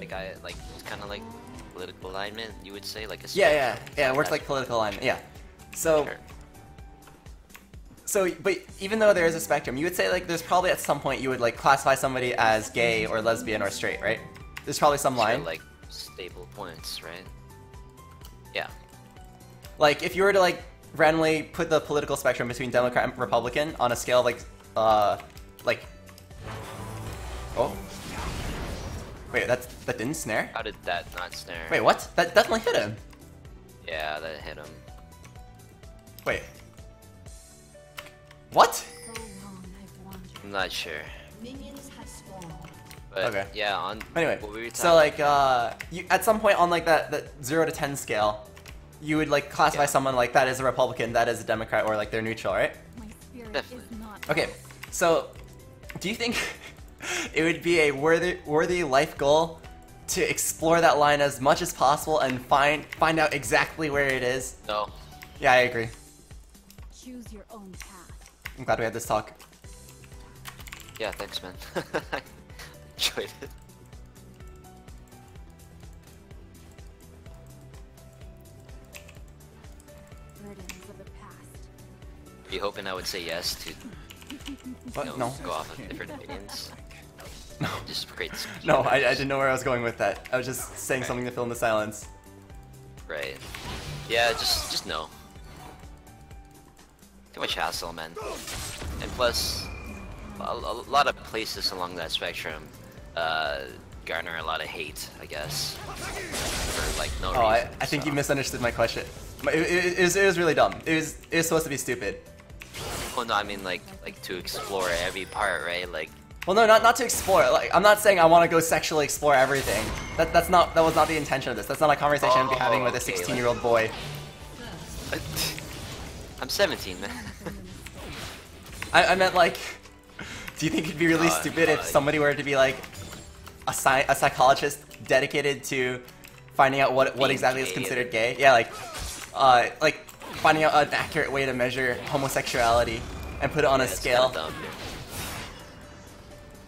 Like I like it's kind of like political alignment. You would say like a Yeah, yeah, yeah. It works like political alignment. Yeah. So, Sure. so, but even though there is a spectrum, you would say like there's probably at some point you would like classify somebody as gay or lesbian or straight, right? There's probably some Sure, line. like stable points, right? Yeah. Like if you were to like randomly put the political spectrum between Democrat and Republican on a scale of like uh like Oh. Wait, that's that didn't snare? How did that not snare? Wait, what? That definitely hit him. Yeah, that hit him. Wait. What? I've wandered. I'm not sure. Minions have spawned. But Okay. yeah, on Anyway, what we were so talking- like uh you at some point on like that that 0 to 10 scale, you would like classify Yeah. someone like that as a Republican, that as a Democrat or like they're neutral, right? My spirit Definitely. is not. Okay. So, do you think it would be a worthy worthy life goal to explore that line as much as possible and find find out exactly where it is? no, Yeah, I agree. Choose your own path. I'm glad we had this talk. yeah, thanks, man. Enjoyed it. Burdens of the past. Were you hoping I would say yes to What? you know, No. go off of different opinions? No. Just this- No, I, I didn't know where I was going with that. I was just saying something to fill in the silence. Right. Yeah, just just no. Too much hassle, man. And plus, a, a lot of places along that spectrum uh, garner a lot of hate, I guess, for like no Oh, I, reason. I think so. you misunderstood my question. It, it, it, was, it was really dumb. It was it was supposed to be stupid. Well, no, I mean like like to explore every part, right? Like, Well, no, not not to explore. Like, I'm not saying I want to go sexually explore everything. That that's not that was not the intention of this. That's not a conversation I'd be Oh, having with a okay, 16 year old boy. I'm 17, man. I, I meant like, do you think it'd be really stupid if somebody were to be like a sci- a psychologist dedicated to finding out what what Being exactly is considered gay? Yeah, like, uh, like finding out an accurate way to measure homosexuality and put it on a Yeah, it's scale. kinda dumb, dude.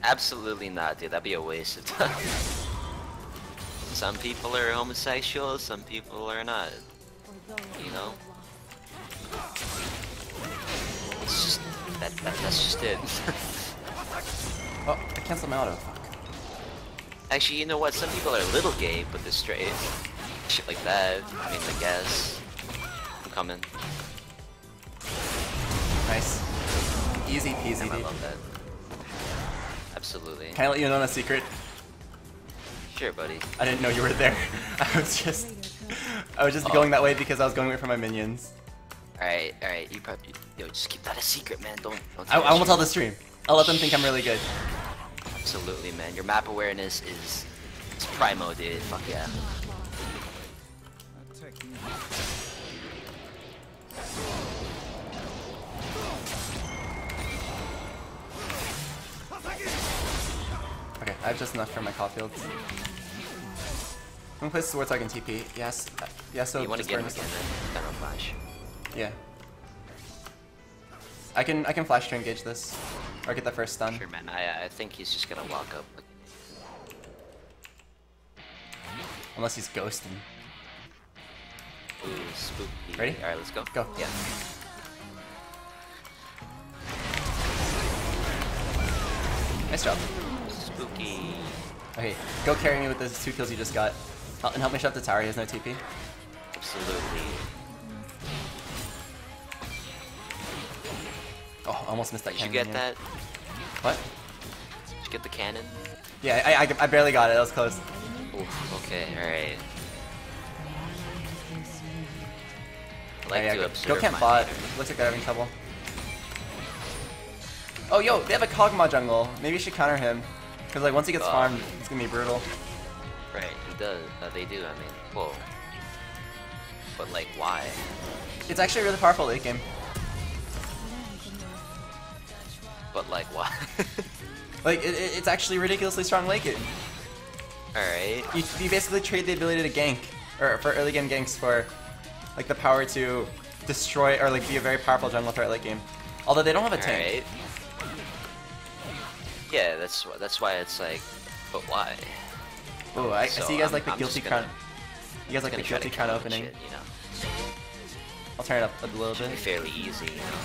Absolutely not, dude. That'd be a waste of time. Some people are homosexual, some people are not. You know? It's just that, that that's just it. Oh, I canceled my auto. Fuck. Actually, you know what? Some people are a little gay, but they're straight. Shit like that. I mean, I guess. I'm coming. Nice. Easy peasy. Damn, I love that. Absolutely. Can I let you in on a secret? Sure, buddy. I didn't know you were there. I was just, I was just Oh. going that way because I was going away from my minions. Alright, alright. You probably. Yo, just keep that a secret, man. Don't. don't I, tell I won't tell the stream. I'll let them think I'm really good. Absolutely, man. Your map awareness is. It's primo, dude. Fuck yeah. Okay, I have just enough for my Caulfields. I'm gonna play I can TP. Yes, yes. So you want to get him again, then. Flash. Yeah. I can I can flash to engage this, or get the first stun. Sure, man. I I think he's just gonna walk up. Unless he's ghosting. Ooh, spooky. Ready? Alright, let's go. Go. Yeah. Nice job. Okay, go carry me with those two kills you just got, and help me shut the tower. He has no TP. Absolutely. Oh, almost missed that Did you get that? What? Did you get the cannon? Yeah, I, I, I barely got it. That was close. Okay, alright. Like yeah, to go, go camp bot. Looks like they're having trouble. Oh, yo, they have a Kog'Maw jungle. Maybe you should counter him. Because, like, once he gets Oh. farmed, it's gonna be brutal. Right, he does. Uh, they do, I mean. Whoa. But, like, why? It's actually really powerful late game. But, like, why? Like, it, it- it's actually ridiculously strong late game. Alright. You, you basically trade the ability to gank, or for early game ganks for, like, the power to destroy, or, like, be a very powerful jungle threat late game. Although they don't have a tank. Alright. Yeah, that's wh- that's why it's like, but why? Oh, I, I see you guys I'm- like the I'm guilty crown. You guys like the gonna try to guilty crown kill him and opening. shit, you know, I'll turn it up a little bit. fairly easy, you know.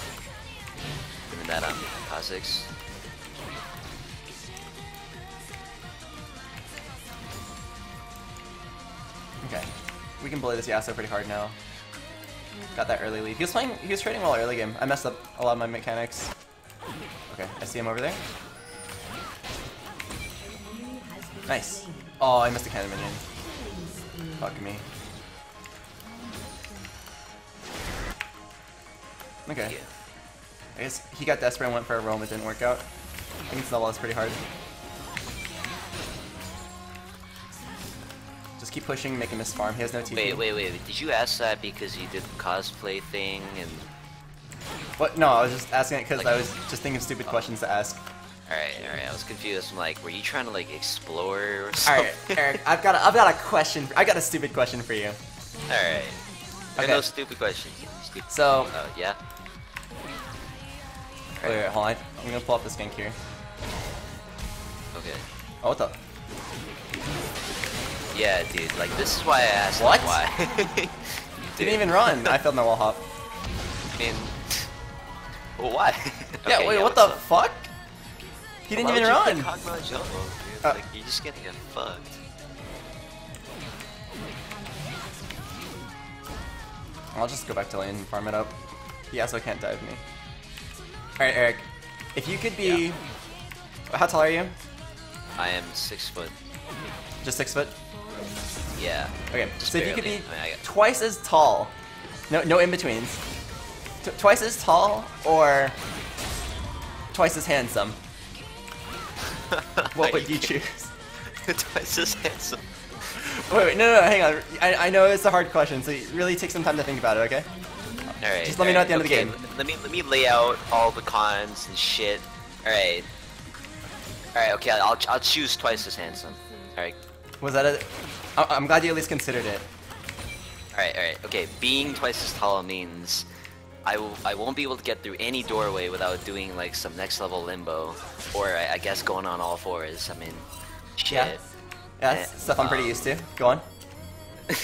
Doing that on Kha'Zix. Okay. We can bully this Yasuo pretty hard now. Got that early lead. He was playing, he was trading well early game. I messed up a lot of my mechanics. Okay, I see him over there. Nice. Oh, I missed a cannon minion. Fuck me. Okay. I guess he got desperate and went for a roam, it didn't work out. I can snowball this pretty hard. Just keep pushing, make him miss farm. He has no TP. Wait, wait, wait. Did you ask that because you did the cosplay thing and? What? No, I was just asking it because Like- I was just thinking of stupid oh. questions to ask. All right, all right. I was confused. I'm like, were you trying to like explore or something? right, Eric, I've got a, I've got a question. I got a stupid question for you. all right. There are Okay. no stupid questions. Stupid. So, Uh, yeah. wait, wait, hold on. I'm gonna pull up this gank here. Okay. Oh, what the? Yeah, dude. Like this is why I asked. What? Why? Didn't even run. I failed my wall hop. I mean, well, why? Yeah, Okay, wait, what the up? fuck? He didn't Why even run. pick Kog'Maw Jungle, dude? Uh, like, you're just gonna get fucked. I'll just go back to lane and farm it up. He also can't dive me. Alright, Eric. If you could be... How tall are you? I am six foot. Just six foot? Yeah. Okay, Just so if you could be I mean, I twice as tall, no, no in-betweens, twice as tall or twice as handsome, what would you choose? Twice as handsome. Wait, wait, no, no, hang on. I, I know it's a hard question, so really take some time to think about it, okay? All right. Just let me know all at the end of the game. Let me let me lay out all the cons and shit. All right. All right. Okay. I'll I'll choose twice as handsome. All right. Was that a... I'm glad you at least considered it. All right. All right. Okay. Being twice as tall means I will I won't be able to get through any doorway without doing like some next level limbo, or I, I guess going on all fours. I mean, shit. Yeah. Yeah, that's Eh, stuff I'm pretty um, used to. Go on.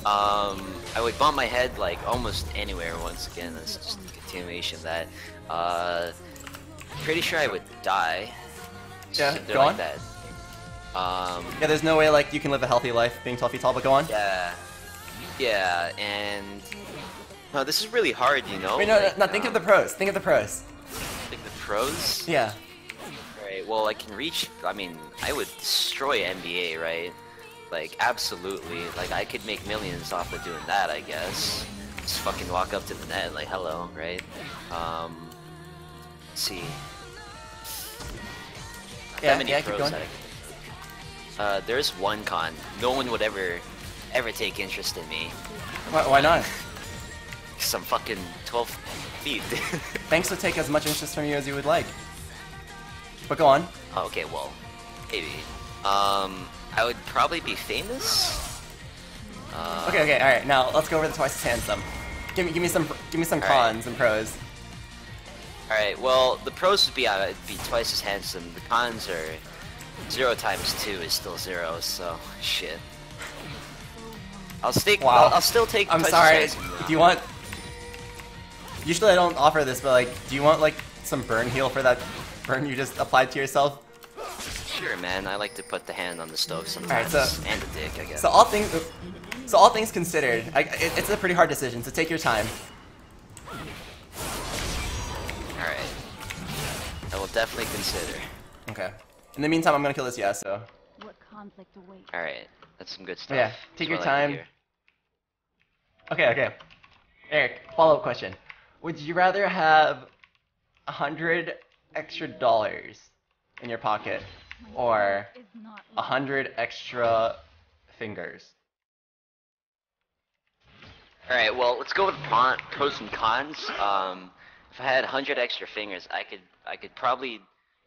Um, I would bump my head like almost anywhere. Once again, that's just a continuation of that. Uh, pretty sure I would die. Yeah, Something go like on. that. Um, Yeah, there's no way, like, you can live a healthy life being 12 feet tall, but go on. yeah, yeah, and no, this is really hard, you know. Wait, no, no, like, no, think of the um, pros. Think of the pros. like the pros. Yeah. Right. Well, I can reach. I mean, I would destroy NBA, right? Like, absolutely. Like, I could make millions off of doing that, I guess. Just fucking walk up to the net, like, hello, right? Um, let's see. Yeah, that many yeah, pros going. that I Uh, there's one con. No one would ever, ever take interest in me. Why, why not? I'm fucking 12 feet. Banks would take as much interest from you as you would like. But go on. Okay, well, maybe. Um, I would probably be famous. Uh, Okay, okay, all right. Now let's go over the twice as handsome. Give me, give me some, give me some All right. cons and pros. All right. Well, the pros would be uh, it'd be twice as handsome. The cons are zero times two is still zero. So shit. I'll stick. Wow. I'll, I'll still take. I'm sorry. though. You want? Usually I don't offer this, but like, do you want like some burn heal for that burn you just applied to yourself? Sure, man. I like to put the hand on the stove sometimes, Alright, so- and the dick, I guess. So all things, so all things considered, I, it, it's a pretty hard decision. So take your time. All right. I will definitely consider. Okay. In the meantime, I'm gonna kill this Yasuo. What conflict awaits? All right. That's some good stuff. Yeah, take That's your what like time. Okay, okay. Eric, follow-up question. Would you rather have a hundred extra dollars in your pocket or a hundred extra fingers? All right. Well, let's go with pros and cons. Um, if I had 100 extra fingers, I could I could probably,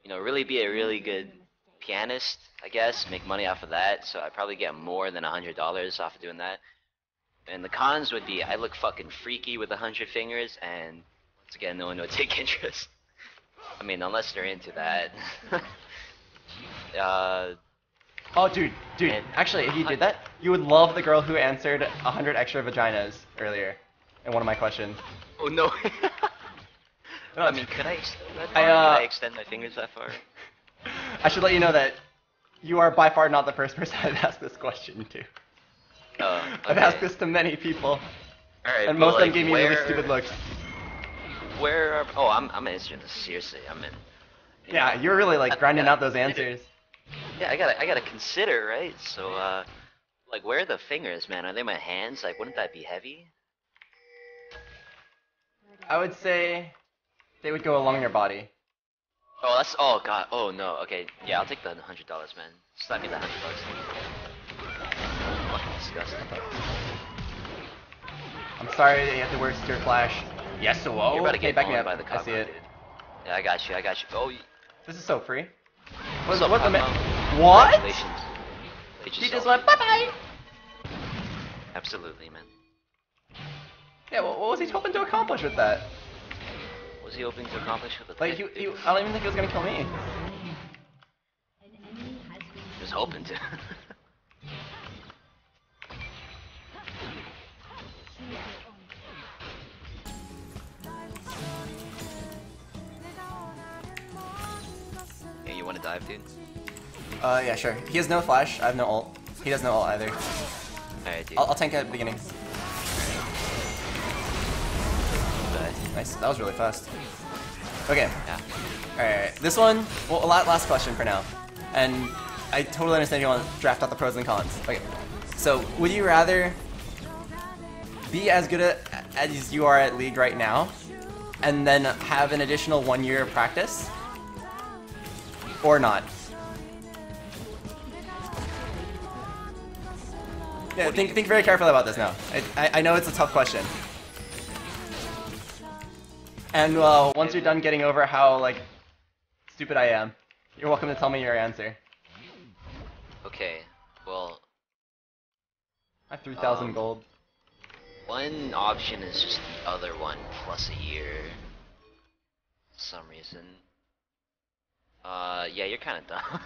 you know, really be a really good pianist. I guess make money off of that. So I'd probably get more than $100 off of doing that. And the cons would be I look fucking freaky with a 100 fingers, and once again, no one would take interest. I mean, unless they're into that. uh, Oh, dude, dude. Actually, if you did that, you would love the girl who answered a 100 extra vaginas earlier in one of my questions. Oh no. No, I mean, could I I, uh, Could I extend my fingers that far? I should let you know that you are by far not the first person I've asked this question to. Uh, I've asked this to many people, and most of them gave me where, really stupid looks. Where are, oh, I'm, I'm answering this seriously. I'm in. you Yeah, know, you're really like I- grinding yeah, out those answers. Yeah, I gotta, I gotta consider, right? So, uh, like, where are the fingers, man? Are they my hands? Like, wouldn't that be heavy? I would say they would go along your body. Oh, that's, oh god, oh no, okay, yeah, I'll take the hundred dollars, man. Slap me the hundred bucks. I'm sorry that you have to wear Steer Flash. Yes, so whoa. You're about to okay, get back me up. by the I cop, see it. Yeah, I got you, I got you. Oh, y- This is so free. what's What- up, what the Cosmo? ma- um, What? Congratulations. Played She just went bye bye. Absolutely, man. Yeah, what, what was he hoping to accomplish with that? What was he hoping to accomplish with the Like, he, he. I don't even think he was gonna kill me. He was hoping to. dive, dude? Uh, yeah, sure. He has no flash. I have no ult. He has no ult either. Alright, dude. I'll, I'll tank at the beginning. Nice. That was really fast. Okay. yeah. Alright. This one, well, la- last question for now. And I totally understand you want to draft out the pros and cons. Okay. So, would you rather be as good at, as you are at League right now, and then have an additional one year of practice? Or not? Yeah, think, think very carefully about this now. I, I, I know it's a tough question. And uh, once you're done getting over how like stupid I am, you're welcome to tell me your answer. Okay, well, I have 3,000 Um, gold. one option is just the other one plus a year. For some reason. Uh, yeah, you're kinda dumb.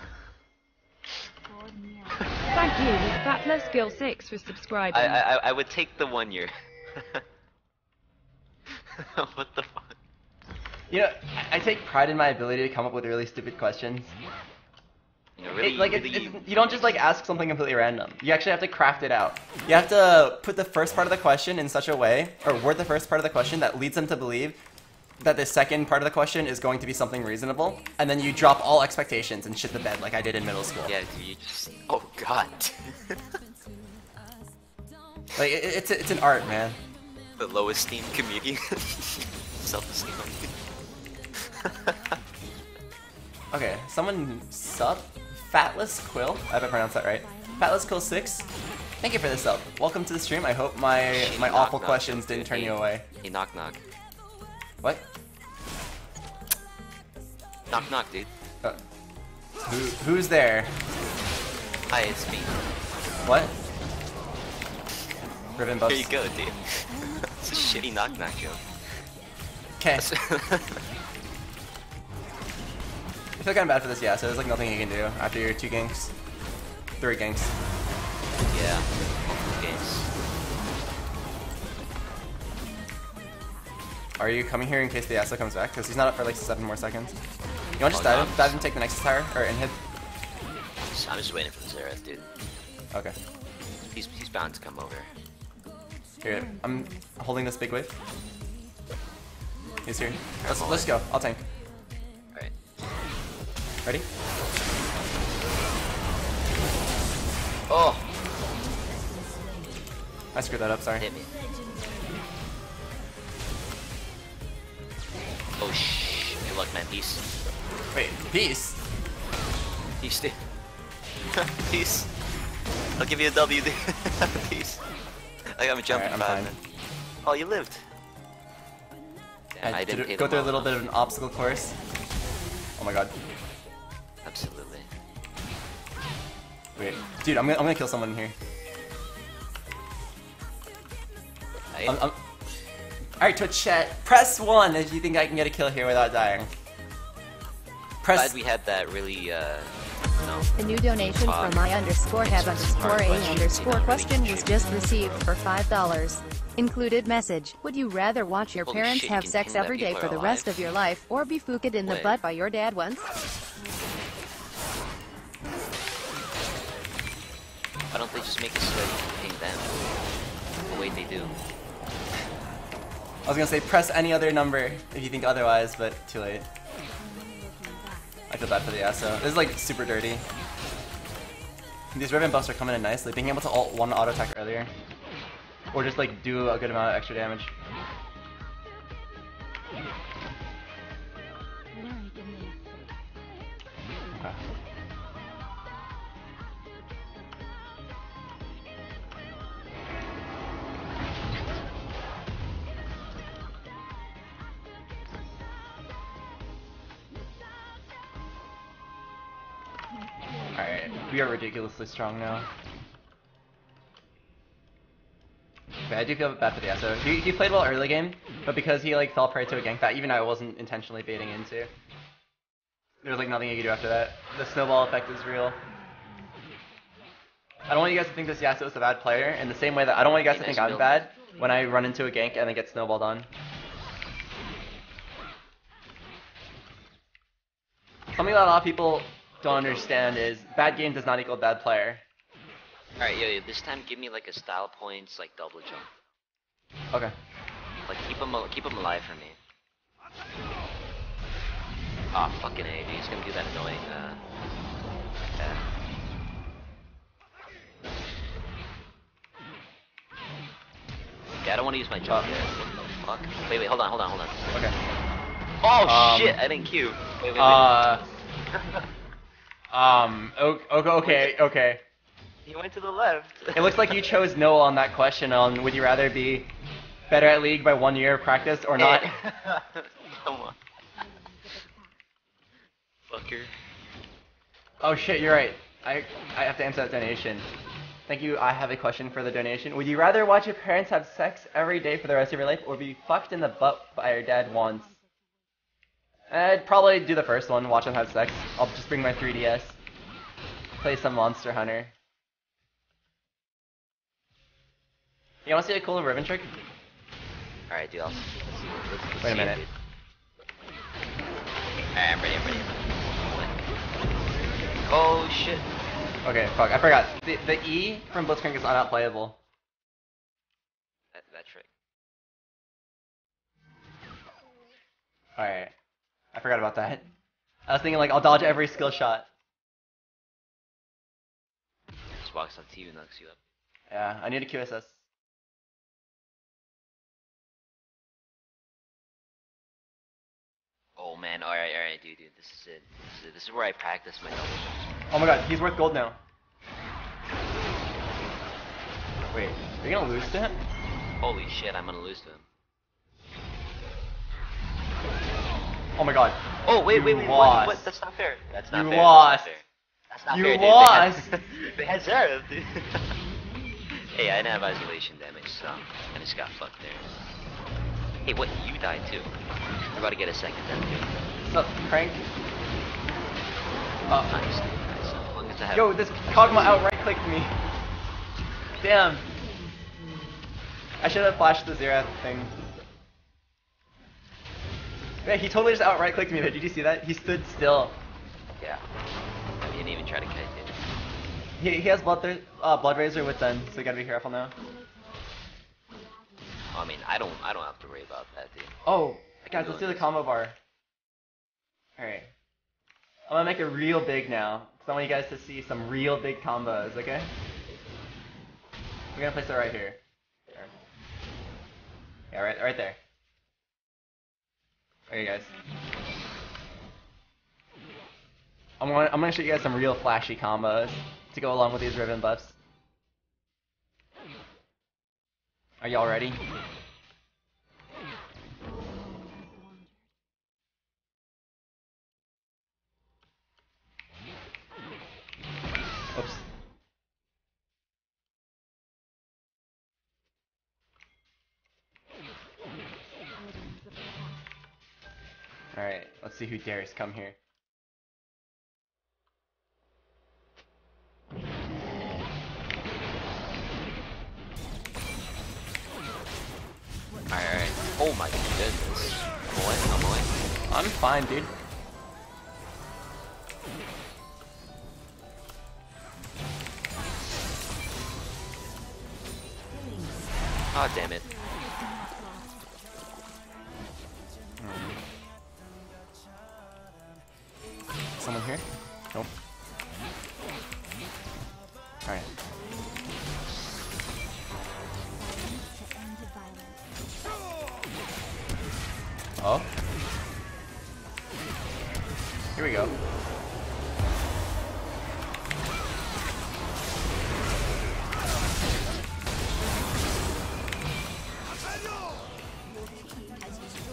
Thank you, Battler Skill 6 for subscribing. I, I, I- I would take the one year. what the fuck? You know, I, I take pride in my ability to come up with really stupid questions. You know, really, It- like, really, it's, it's, you don't just like ask something completely random. You actually have to craft it out. You have to put the first part of the question in such a way, or word the first part of the question that leads them to believe that the second part of the question is going to be something reasonable, and then you drop all expectations and shit the bed like I did in middle school. Yeah, you just. Oh god. Like it, it's it's an art, man. the low esteem comedian. Self esteem. Okay, someone sub Fatless Quill. I I pronounced that right. Fatless Quill six. Thank you for the sub. Welcome to the stream. I hope my my Knock, awful knock, questions didn't turn you away. Hey, knock knock. What? Knock knock, dude. Uh, who who's there? Hi, it's me. What? Riven buffs. Here you go, dude. it's a shitty knock knock joke. Okay. I feel kind of bad for this, yeah. So there's like nothing you can do after your two ganks, three ganks. yeah. Games. Are you coming here in case the Yasuo comes back? Because he's not up for like seven more seconds. You want to just Oh, dive, no. dive and take the Nexus Tower or inhib? I'm just waiting for the Xerath, dude. Okay. He's he's bound to come over. Here, I'm holding this big wave. He's here. Let's let's go. I'll tank. Alright. Ready? Oh! I screwed that up. Sorry. Hit me. Oh shh. Good luck, man. Peace. Wait, peace. Peace, dude. Peace. I'll give you a W, dude. Peace. I got me jumping I'm five, Oh, you lived. Damn, I I didn't did pay go through a little enough. bit of an obstacle course. Oh my god. Absolutely. Wait, dude, I'm gonna I'm gonna kill someone here. I, I'm, I'm... Alright, Twitch chat, press one if you think I can get a kill here without dying. Press. glad we had that really uh, No. A new donation Fuck. from I underscore have It's a smart underscore a underscore question was just received for five dollars. Included message. Would you rather watch your Holy parents shit, have sex every day for are the rest of your life or be fooked in the Wait. butt by your dad once? Why don't they just make it so that you can ping them? The way they do. I was gonna say press any other number if you think otherwise, but too late. I feel bad for the Yasuo. This is like super dirty. These Riven buffs are coming in nicely. Being able to ult one auto attack earlier. Or just like do a good amount of extra damage. Ridiculously strong now. Okay, I do feel bad for the Yasuo. He, he played well early game, but because he like fell prey to a gank that even I wasn't intentionally baiting into, there was like nothing you could do after that. The snowball effect is real. I don't want you guys to think this Yasuo is a bad player in the same way that I don't want you guys to think I'm bad when I run into a gank and then get snowballed on. Something that a lot of people don't understand is bad game does not equal bad player. Alright, yo, yo, this time give me like a style points, like double jump. Okay. Like keep him, keep him alive for me. Ah, fucking A, dude. He's gonna do that annoying, uh... Yeah. Yeah, I don't want to use my jump Oh. yet. What the fuck? Wait, wait, hold on, hold on, hold on. Okay. Oh Um, shit, I didn't queue. Wait, wait, wait. Uh. Um. Okay. Okay. Okay. he went to the left. It looks like you chose no on that question. On would you rather be better at League by one year of practice or not? Come on. Fucker. Oh shit, you're right. I I have to answer that donation. Thank you. I have a question for the donation. Would you rather watch your parents have sex every day for the rest of your life, or be fucked in the butt by your dad once? I'd probably do the first one. Watch them have sex. I'll just bring my 3DS. Play some Monster Hunter. You want to see a cool Riven trick? Alright, dude, I'll let's see, let's, let's Wait a minute. Alright, I'm ready, I'm ready. Oh shit. Okay, fuck. I forgot. The, the E from Blitzcrank is not playable. That, that trick. Alright. I forgot about that. I was thinking like I'll dodge every skill shot. Just walks up to you and knocks you up. Yeah, I need a QSS. Oh man, alright, alright, dude, dude, this is it. This is it. This is where I practice my double jumps. Oh my god, he's worth gold now. Wait, are you gonna lose to him? Holy shit, I'm gonna lose to him. Oh my god. Oh wait, You wait, wait, what? What? That's not fair. That's not You fair. lost. That's not fair. That's not You fair, dude. lost. They had, they had Zara, dude. hey, I didn't have isolation damage, so I just got fucked there. Hey, what? You died too. We're about to get a second death too. What's up, Crank? Uh, Nice, dude. Nice. As long as I have. yo, this Kog'Maw outright clicked me. Damn. I should have flashed the Xerath thing. Yeah, he totally just outright clicked me there. Did you see that? He stood still. Yeah. I didn't even try to kite it. He, he has Blood, uh, Blood Razor with them, so you gotta be careful now. I mean, I don't, I don't have to worry about that, dude. Oh, guys, let's do the combo bar. Alright. I'm gonna make it real big now, because I want you guys to see some real big combos, okay? We're gonna place it right here. Yeah, right, right there. Okay, guys. I'm gonna, I'm gonna show you guys some real flashy combos to go along with these Riven buffs. Are y'all ready? Let's see who dares come here. Alright. Oh my goodness. I'm I'm away. I'm fine, dude. God oh, damn it. Oh. Here we go.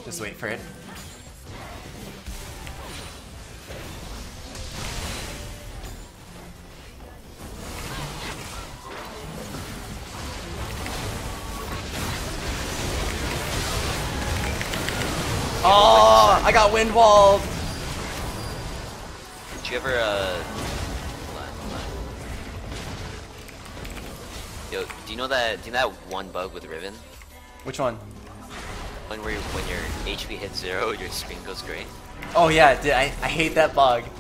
Just wait for it. I got wind walled. Did you ever, uh... Hold on, hold on. Yo, do you know that, do you know that one bug with Riven? Which one? When, where, when your HP hits zero, your screen goes gray? Oh yeah, dude, I, I hate that bug.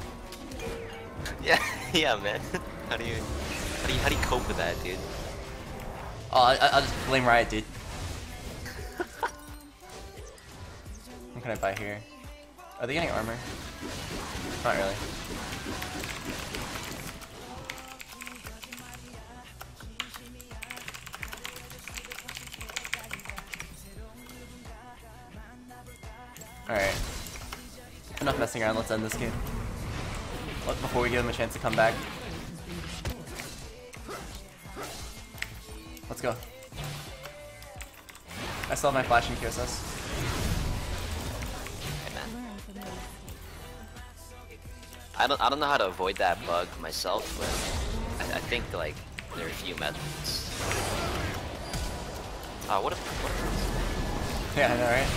Yeah, yeah, man. How do you, how do you, how do you cope with that, dude? Oh, I, I'll just blame Riot, dude. what can I buy here? Are they getting armor? Not really. Alright. Enough messing around, let's end this game. Let- Before we give them a chance to come back. Let's go. I still have my flashing QSS. I don't, I don't know how to avoid that bug myself, but I, I think, like, there are a few methods. Oh, what a, what a Yeah, I know, right?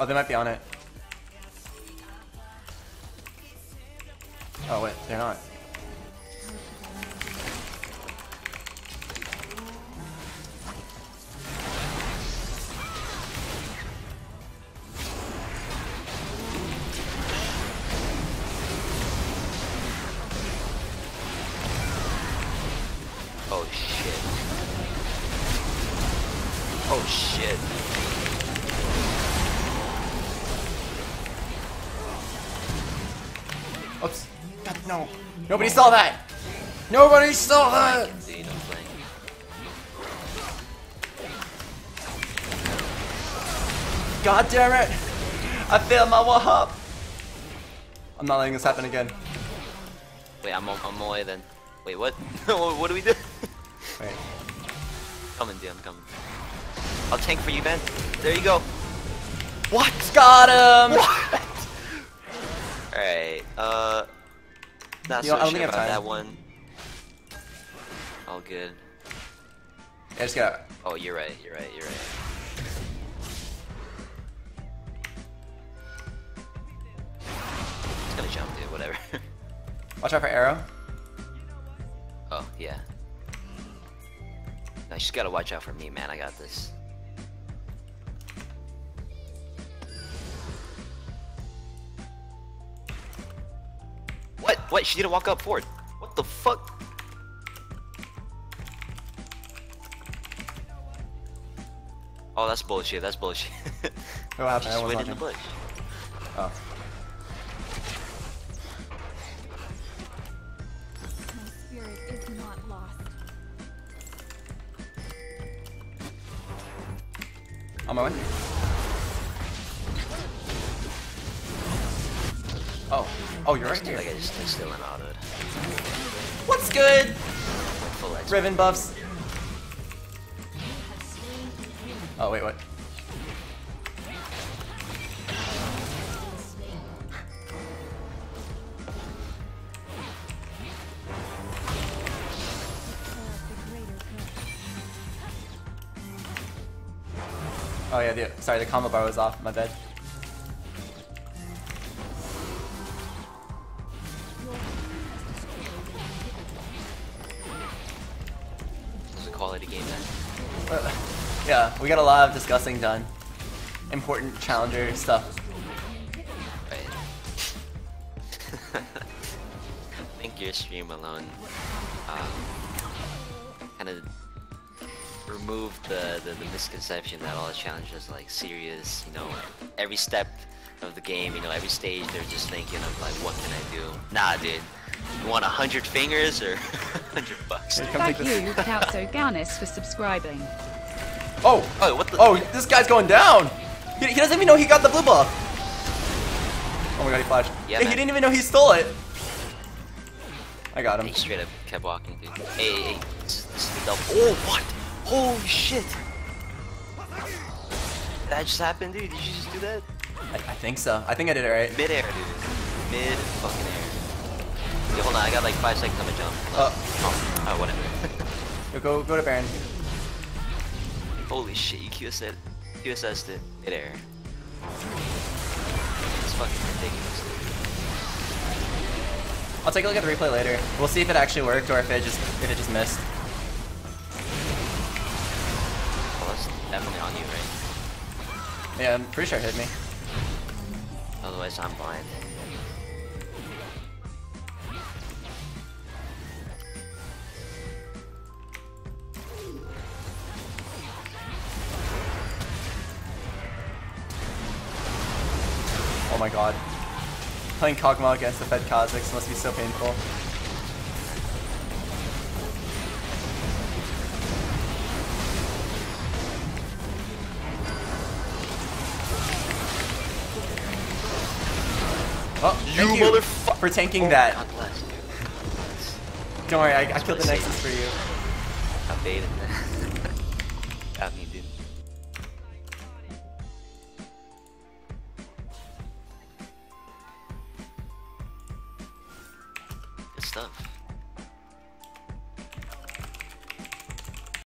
Oh, they might be on it. Oh, wait, they're not. Nobody saw that! Dude, I'm playing. God damn it! I failed my wahop! I'm not letting this happen again. Wait, I'm, I'm away then. Wait, what? what do we do? Wait. coming, dude, I'm coming. I'll tank for you, Ben. There you go. What? Got him! What? Alright, uh... Not You know, I so don't sure think I have about time. that one. All good. Yeah, just got Oh, you're right, you're right, you're right. It's gonna jump, dude, whatever. Watch out for arrow. oh, yeah. You just gotta watch out for me, man, I got this. What? What? She didn't walk up forward. What the fuck? Oh, that's bullshit. That's bullshit. What happened? Just wasn't in the bush. Oh. My spirit is not lost. On my way. Oh. Oh, you're right here. Like I just still autoed. What's good? Riven buffs. Oh yeah, the, sorry, the combo bar was off, my bad. This is a quality game uh, yeah, we got a lot of discussing done. Important challenger stuff. Right. I think your stream alone um, kind of removed the, the, the misconception that all the challenges are like serious, you know, every step of the game, you know, every stage they're just thinking of like, what can I do? Nah, dude. You want a hundred fingers or a hundred bucks? Here, dude? come Thank take this. you, Kautso Gaunis, for subscribing. Oh! Oh, what the? Oh, this guy's going down! He, he doesn't even know he got the blue buff! Oh my god, he flashed. Yeah, Hey, he didn't even know he stole it! I got him. He straight up kept walking, dude. Hey, hey, hey. This this is the double. Oh, what? Holy shit! That just happened, dude. Did you just do that? I, I think so. I think I did it right. Mid air, dude. Mid fucking air. Yo, hold on, I got like five seconds on my jump. Uh, Oh, oh whatever. go, go, go to Baron. Holy shit, you QSS, QSS'd it. Mid air. It's fucking ridiculous, dude. I'll take a look at the replay later. We'll see if it actually worked or if it just if it just missed. Definitely on you, right? Yeah, I'm pretty sure it hit me. Otherwise, I'm blind. Oh my god. Playing Kog'Maw against the Fed Kha'Zix must be so painful. Oh, You thank motherfuck- for tanking Oh, that. God bless, dude. Don't worry, I, I killed the Nexus for you. I baited